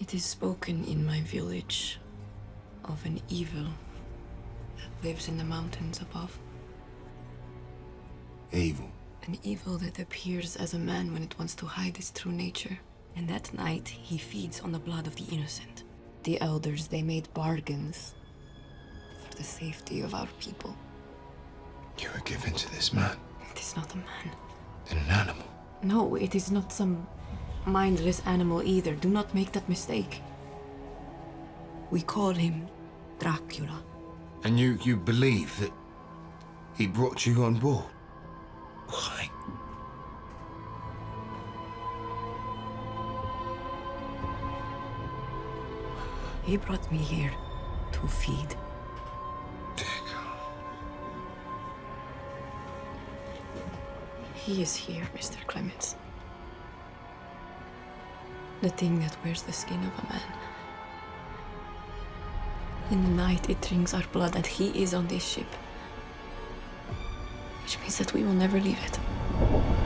It is spoken in my village of an evil that lives in the mountains above. Evil. An evil that appears as a man when it wants to hide its true nature. And that night, he feeds on the blood of the innocent. The elders, they made bargains for the safety of our people. You were given to this man. It is not a man. Then an animal. No, it is not some mindless animal either. Do not make that mistake. We call him Dracula. And you, you believe that he brought you on board? Why? He brought me here to feed. He is here, Mr. Clemens. The thing that wears the skin of a man. In the night, it drinks our blood, and he is on this ship. Which means that we will never leave it.